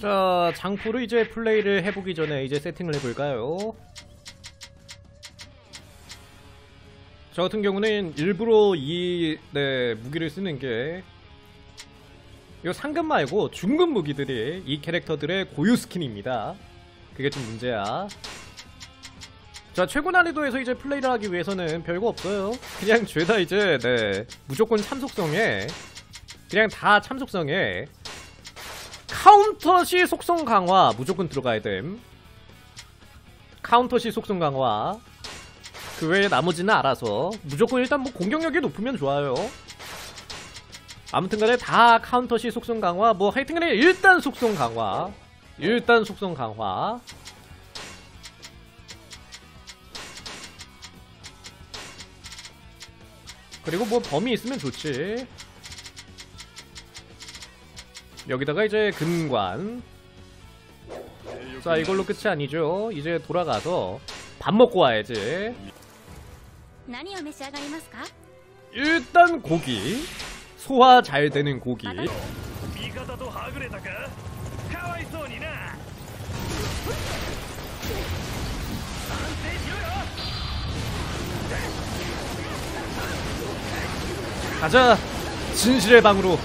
자, 장프로 이제 플레이를 해보기 전에 이제 세팅을 해볼까요? 저 같은 경우는 일부러 이, 네, 무기를 쓰는 게, 이거 상급 말고 중급 무기들이 이 캐릭터들의 고유 스킨입니다. 그게 좀 문제야. 자, 최고 난이도에서 이제 플레이를 하기 위해서는 별거 없어요. 그냥 죄다 이제, 네, 무조건 참속성에, 그냥 다 참속성에, 카운터 시 속성 강화 무조건 들어가야 됨. 카운터 시 속성 강화. 그 외에 나머지는 알아서 무조건 일단 뭐 공격력이 높으면 좋아요. 아무튼간에 다 카운터 시 속성 강화 뭐 하여튼간에 일단 속성 강화. 일단 속성 강화. 그리고 뭐 범이 있으면 좋지. 여기다가 이제 금관. 자 이걸로 끝이 아니죠. 이제 돌아가서 밥 먹고 와야지. 일단 고기. 소화 잘 되는 고기. 가자. 진실의 방으로.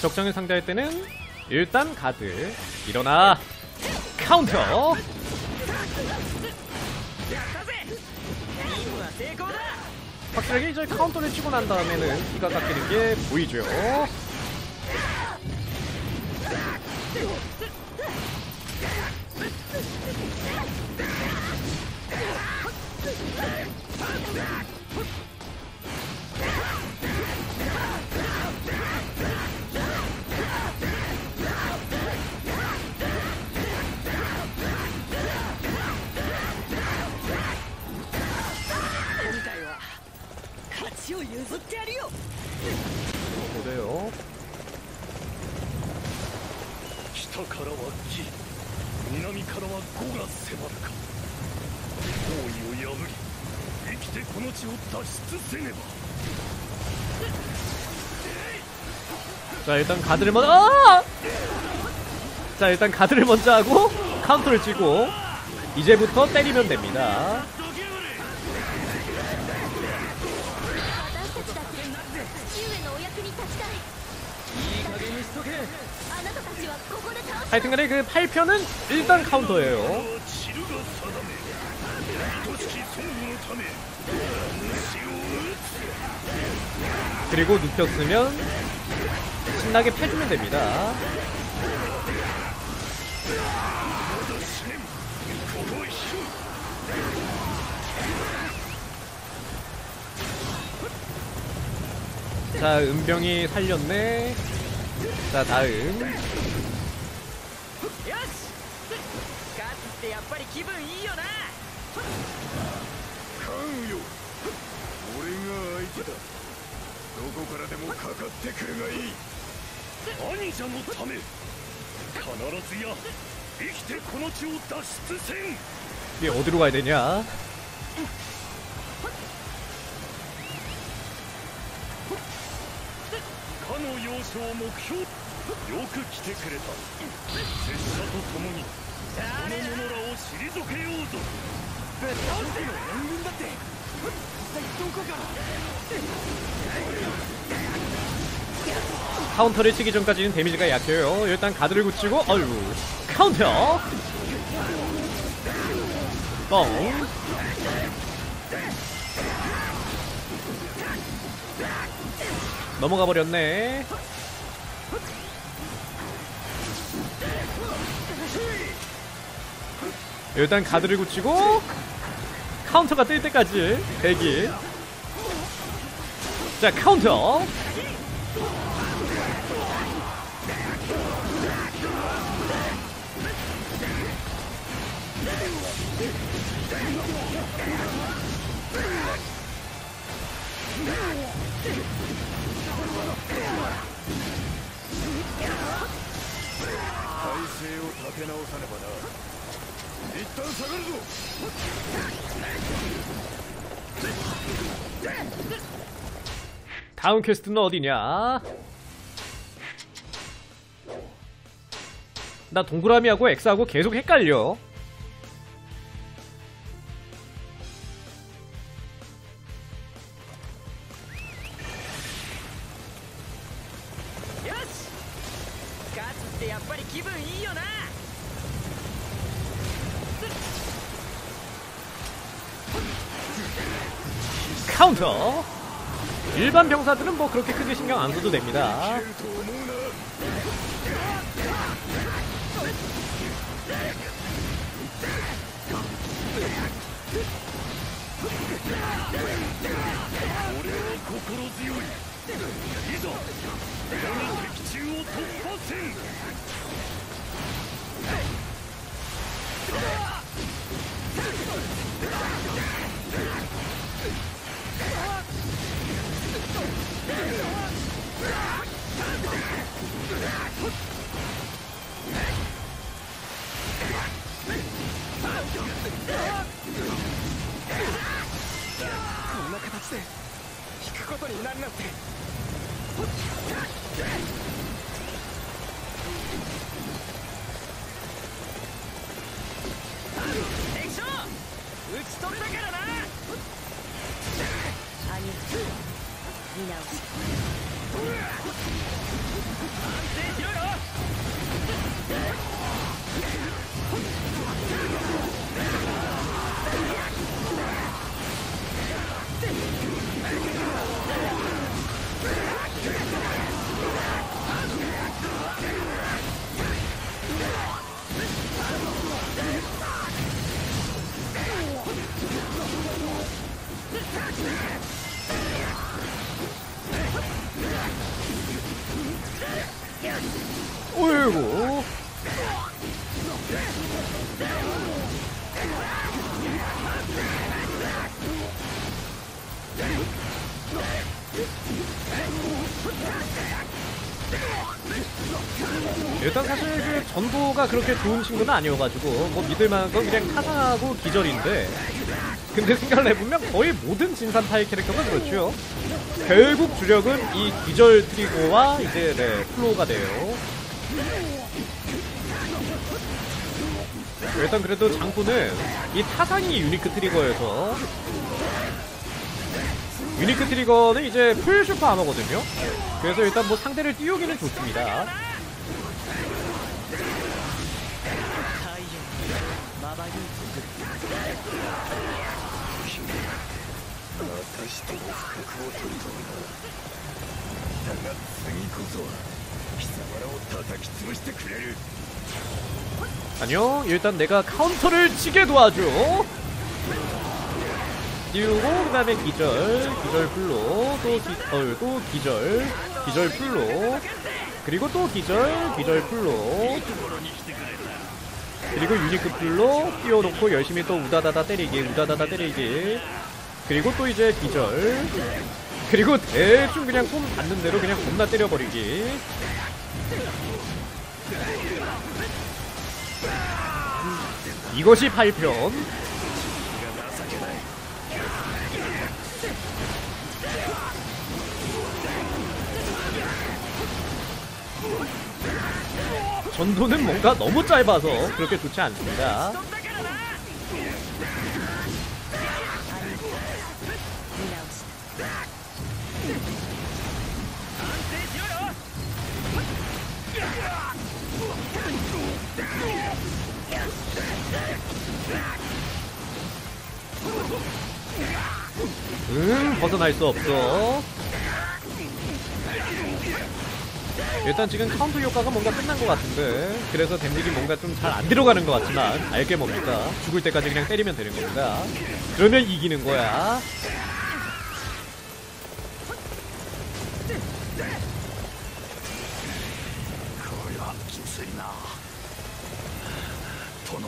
적정을 상대할 때는 일단 가드. 일어나. 카운터. 확실하게 이제 카운터를 치고 난 다음에는 피가 깎이는 게 보이죠 り生きてこの地を脱出せねば 자 일단 가드를 먼저 아! 자 일단 가드를 먼저 하고 카운터를 치고 이제부터 때리면 됩니다 私たちだって父上のお役に立ちたいいい加減にしとけあなたたちはここで倒し 하여튼간에 그 8편은 일단 카운터예요 그리고 눕혔으면 신나게 패주면 됩니다. 자 은병이 살렸네. 자 다음. 関羽よ俺が相手だどこからでもかかってくるがいい兄者のため必ずや生きてこの地を脱出せん 이게 어디로 가야 되냐 かの要所を目標よく来てくれた拙者と共にこの者らを退けようぞ ぶっ倒してよ援軍だってどこから 카운터를 치기 전까지는 데미지가 약해요 일단 가드를 굳히고 어휴 카운터 뻥 넘어가 버렸네 일단 가드를 굳히고 카운터가 뜰 때까지 대기. 자 카운터 일단 사그르도 다음 퀘스트는 어디냐? 나 동그라미하고 X하고 계속 헷갈려. 카운터. 일반 병사들은 뭐 그렇게 크게 신경 안 써도 됩니다. 打ち取れたからな。兄貴見直し。安定しろよ 일단 사실 그 장포가 그렇게 좋은 친구는 아니어가지고 뭐 믿을만한 건 그냥 타상하고 기절인데 근데 생각을 해보면 거의 모든 진삼 타입 캐릭터가 그렇죠. 결국 주력은 이 기절 trigger와 이제 네, flow가 돼요. 일단 그래도 장포는 이 타상이 unique trigger여서 unique trigger는 이제 full super armor거든요. 그래서 일단 뭐 상대를 띄우기는 좋습니다. 아니요, 일단 내가 카운터를 치게 도와줘. 띄우고 그 다음에 기절. 기절 full로 또, 또 기절. 기절 full로. 그리고 또 기절. 기절 full로. 그리고 unique full로 띄워놓고 열심히 또 우다다다 때리기 우다다다 때리기. 그리고 또 이제 기절. 그리고 대충 그냥 폼 받는 대로 그냥 겁나 때려버리기. 이것이 8편 전도는 뭔가 너무 짧아서 그렇게 좋지 않습니다. 음 벗어날 수 없어 일단 지금 카운터 효과가 뭔가 끝난 것 같은데 그래서 댐직이 뭔가 좀 잘 안 들어가는 것 같지만 알게 뭡니까 죽을 때까지 그냥 때리면 되는 겁니다 그러면 이기는 거야 これはきついな殿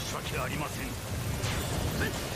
申し訳ありません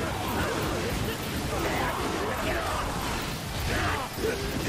What?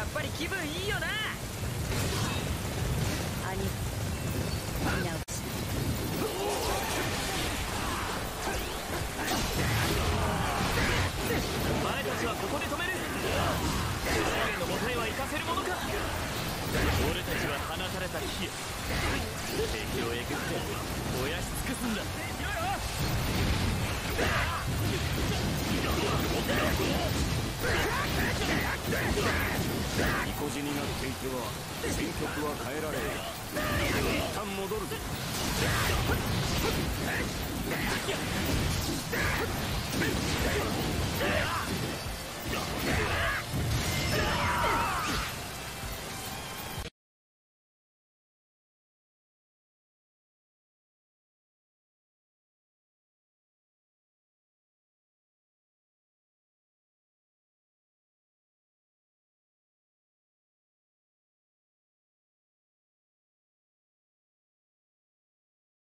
やっぱり気分いいよな。兄。見直し。お前たちはここで止める。誰の元へは行かせるものか。俺たちは放たれた火や。敵をえぐって燃やし尽くすんだ意固地になっていては戦局は変えられ一旦戻るぞ